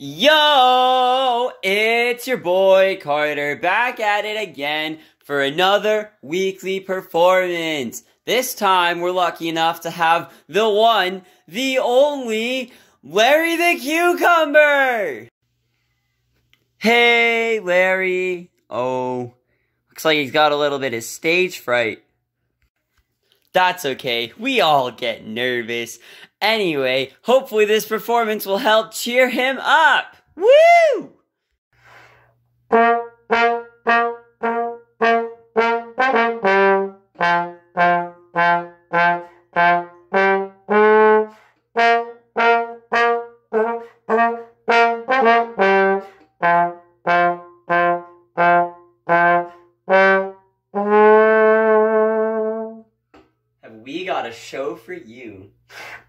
Yo, it's your boy Carter back at it again for another weekly performance. This time we're lucky enough to have the one, the only Larry the Cucumber. Hey, Larry. Oh, looks like he's got a little bit of stage fright. That's okay. We all get nervous. Anyway, hopefully this performance will help cheer him up. Woo! We got a show for you?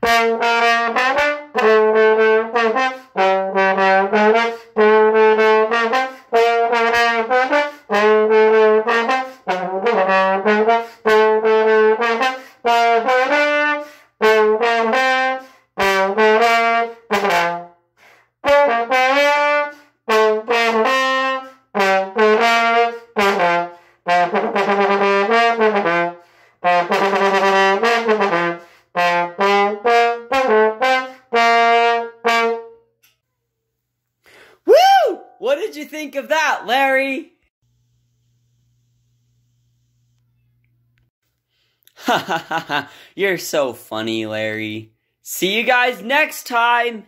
What did you think of that, Larry? Ha ha ha. You're so funny, Larry. See you guys next time.